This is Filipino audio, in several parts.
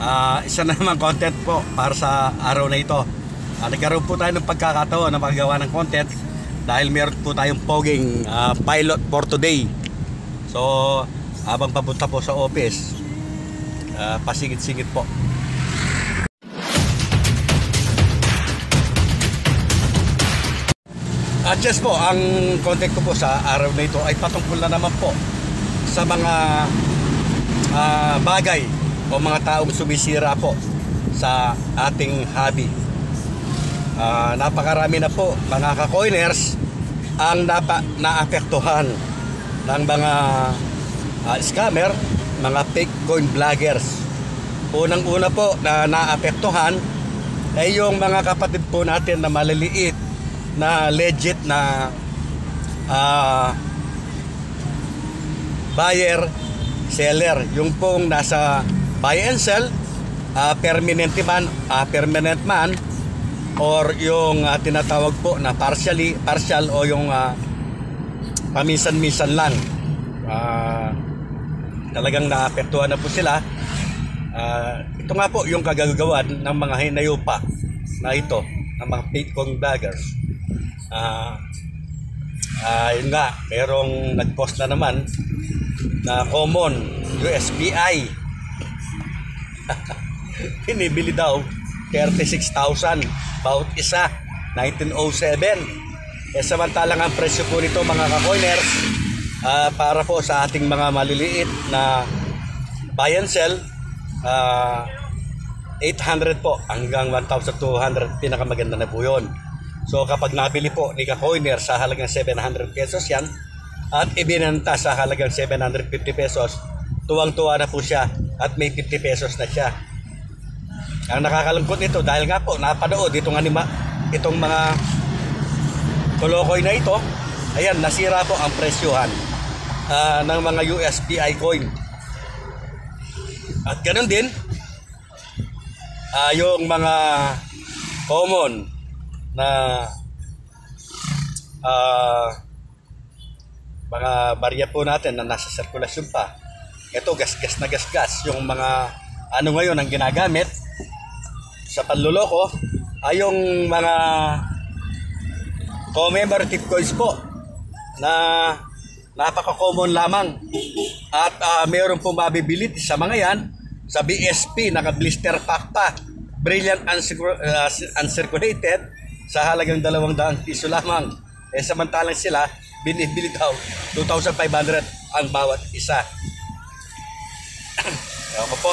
Ah, isa na naman content po para sa araw na ito. Ah, nagkaroon po tayo ng pagkakataon na magagawa ng content dahil meron po tayong poging ah, pilot for today. So, habang papunta po sa office, ah, pasigit-sigit po. At yes po, ang content ko po sa araw na ito ay patungkol na naman po sa mga ah, bagay o mga taong sumisira po sa ating hobby. Ah, napakarami na po mga ka-coiners ang napa, naapektuhan ng mga ah, scammer, mga fake coin vloggers. Unang-una po na naapektuhan ay yung mga kapatid po natin na maliliit na legit na ah, buyer seller yung pong nasa buy and sell ah, permanent man ah, permanent man or yung ah, tinatawag po na partially partial o yung ah, paminsan-minsan lang. Ah, talagang naapektuhan na po sila. Ah, ito nga po yung kagagawan ng mga hinayupa na ito ng mga fake coin baggers Ah, ah, yun nga, merong nag-post na naman na common USBI. Pinibili daw 36,000 bawat isa 1907. Eh samantalang ang presyo po nito mga ka-coiners ah, para po sa ating mga maliliit na buy and sell ah, 800 po hanggang 1,200 pinakamaganda na po yun. So kapag nabili po ni ka-coiner sa halagang 700 pesos yan at ibinenta sa halagang 750 pesos, tuwang-tuwa na po siya at may 50 pesos na siya. Ang nakakalungkot nito dahil nga po napanood itong anima, itong mga kolokoy na ito, ayan nasira po ang presyohan ah, ng mga USBI coin. At ganun din, ah, yung mga common na ah, mga barya po natin na nasa sirkulasyon pa. Ito, gasgas na gasgas. Yung mga ano ngayon ang ginagamit sa panluloko ay yung mga commemorative coins po na napaka-common lamang. At uh, mayroon pong mabibili sa mga yan sa BSP naka-blister pack pa. Brilliant uncircul- uncirculated sa halagang 200 piso lamang. Eh samantalang sila binibili daw 2,500 ang bawat isa Ewan ko po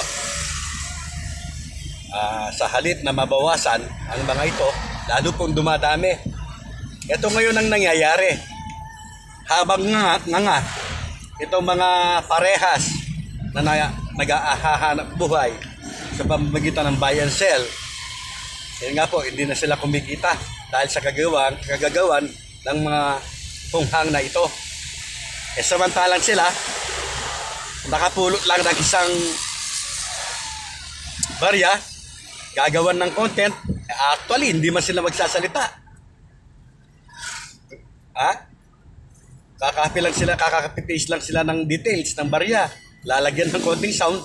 Ah, sa halip na mabawasan ang mga ito, lalo pong dumadami. Ito ngayon ang nangyayari. Habang nga, nga, nga itong mga parehas na, na nag-aahanap buhay sa pamamagitan ng buy and sell, yun nga po, hindi na sila kumikita dahil sa kagawan, kagagawan ng mga punghang na ito. Eh samantalang sila, nakapulot lang ng isang barya, gagawan ng content, actually, hindi man sila magsasalita. Ha? Kakapi lang sila, kakakapi-paste lang sila ng details ng barya. Lalagyan ng konting sound.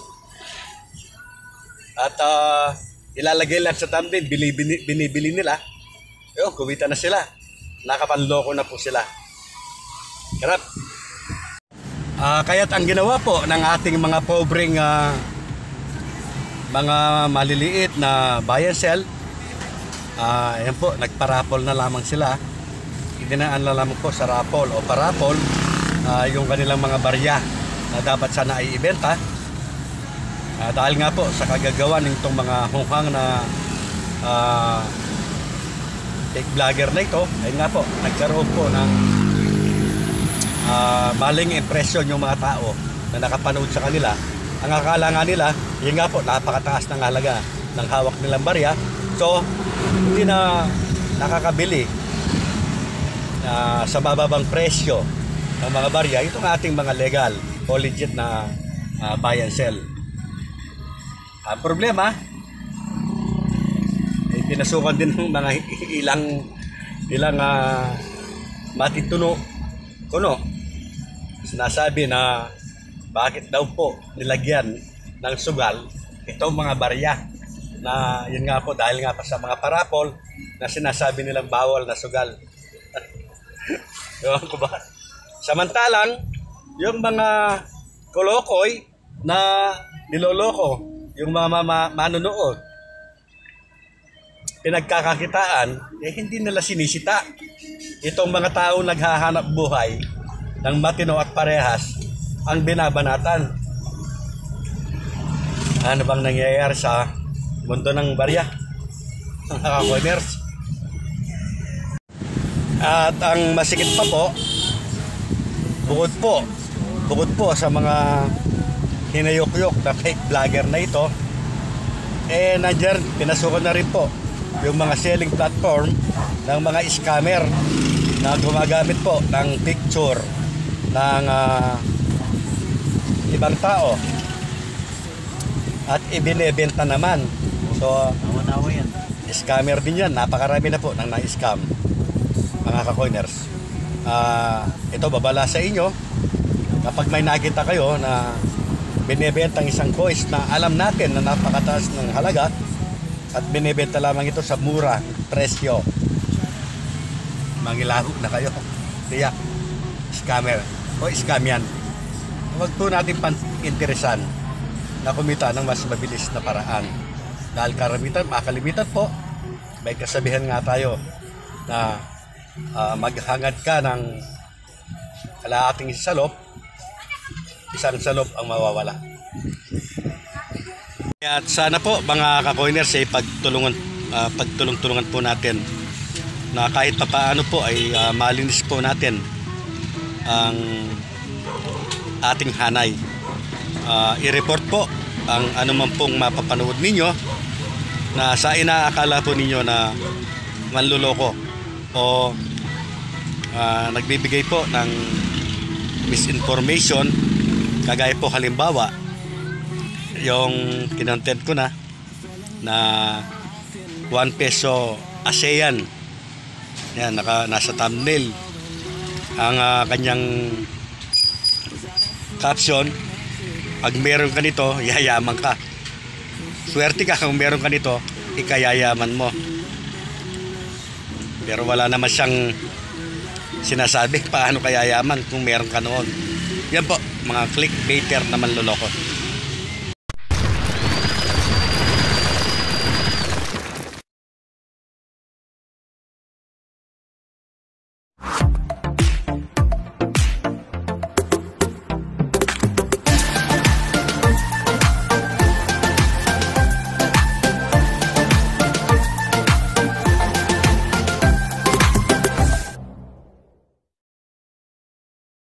At ah, ilalagay lang sa thumbnail, binibili, binibili nila. Yun, kumita na sila. Nakapanloko na po sila. Karap. Ah, kaya't ang ginawa po ng ating mga pobreng ah, mga maliliit na buy and sell, ah, ayan po, nagparapol na lamang sila. Idinaan na lamang po sa rapol o parapol ah, yung kanilang mga barya na dapat sana ay ibenta. Ah, dahil nga po sa kagagawa ng itong mga hunghang na ah, fake vlogger na ito, ayun nga po, nagkaroon po ng ah, maling impression yung mga tao na nakapanood sa kanila ang akala nga nila, yun nga po, napakataas ng halaga ng hawak nilang barya. So, hindi na nakakabili ah, sa bababang presyo ng mga barya itong ating mga legal o legit na ah, buy and sell. Ang problema, eh, pinasukan din ng mga ilang ilang uh, matituno kuno sinasabi na bakit daw po nilagyan ng sugal itong mga barya na yun nga po dahil nga pa sa mga parapol na sinasabi nilang bawal na sugal. Ewan ko ba? Samantalang, yung mga kolokoy na niloloko, yung mga mama, manunood, pinagkakakitaan, eh hindi nila sinisita. Itong mga taong naghahanap buhay ng matino at parehas ang binabanatan. Ano bang nangyayari sa mundo ng barya? Mga kakoners. At ang masikit pa po, bukod po, bukod po sa mga hinayok-yok na fake vlogger na ito, eh nandiyan, pinasukan na rin po yung mga selling platform ng mga scammer na gumagamit po ng picture ng ah, ibang tao at ibinebenta naman. So, Tawa-tawa yan. scammer din yan. Napakarami na po ng na-scam mga ka-coiners. Ah, ito babala sa inyo kapag may nakita kayo na binebenta ang isang coins na alam natin na napakataas ng halaga at binebenta lamang ito sa mura presyo. Mangilahok na kayo. Tiyak. Scammer. O scam yan. Huwag po natin pan-interesan na kumita ng mas mabilis na paraan. Dahil karamitan, makalimitan po, may kasabihan nga tayo na ah, maghangad ka ng kalahating salop, isang salop ang mawawala. At sana po mga ka-coiners ay pagtulungan, ah, pagtulong-tulungan po natin na kahit papaano po ay ah, malinis po natin ang ating hanay. Ah, i-report po ang anuman pong mapapanood ninyo na sa inaakala po ninyo na manluloko o ah, nagbibigay po ng misinformation kagaya po halimbawa yung kinontent ko na na 1 peso ASEAN yan naka, nasa thumbnail ang ah, kanyang caption pag meron ka nito yayaman ka. Swerte ka kung meron ka nito ikayayaman mo. Pero wala naman siyang sinasabi paano kayayaman kung meron ka noon. Yan po mga clickbaiter na manloloko